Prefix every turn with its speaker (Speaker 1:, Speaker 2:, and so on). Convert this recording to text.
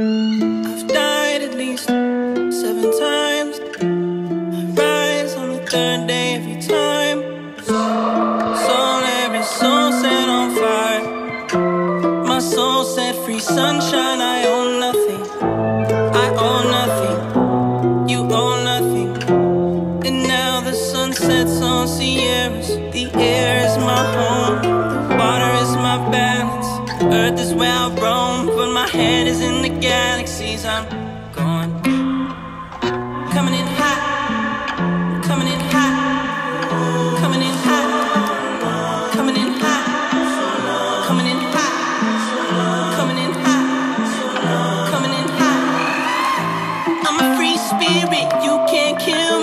Speaker 1: I've died at least seven times. I rise on the third day every time. Set on fire. My soul set free, sunshine. I own nothing. I nothing. You own nothing. And now the sun sets on Sierras. The air Earth is where I roam. But my head is in the galaxies. I'm gone. Coming in hot. Coming in hot. Coming in hot. Coming in hot. Coming in hot. Coming in hot. Coming in hot. I'm a free spirit. You can't kill